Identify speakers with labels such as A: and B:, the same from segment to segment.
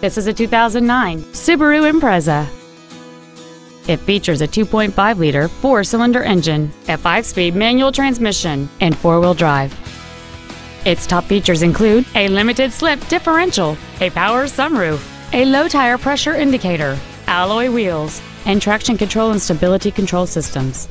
A: This is a 2009 Subaru Impreza. It features a 2.5-liter four-cylinder engine, a five-speed manual transmission, and four-wheel drive. Its top features include a limited slip differential, a power sunroof, a low tire pressure indicator, alloy wheels, and traction control and stability control systems.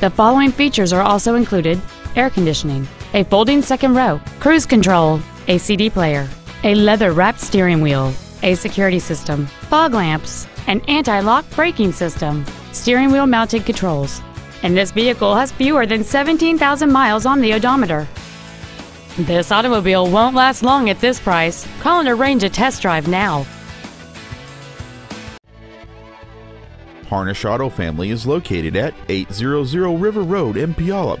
A: The following features are also included air conditioning, a folding second row, cruise control, a CD player, a leather wrapped steering wheel, a security system, fog lamps, an anti lock braking system, steering wheel mounted controls. And this vehicle has fewer than 17,000 miles on the odometer. This automobile won't last long at this price. Call and arrange a test drive now.
B: Harnish Auto Family is located at 800 River Road in Puyallup.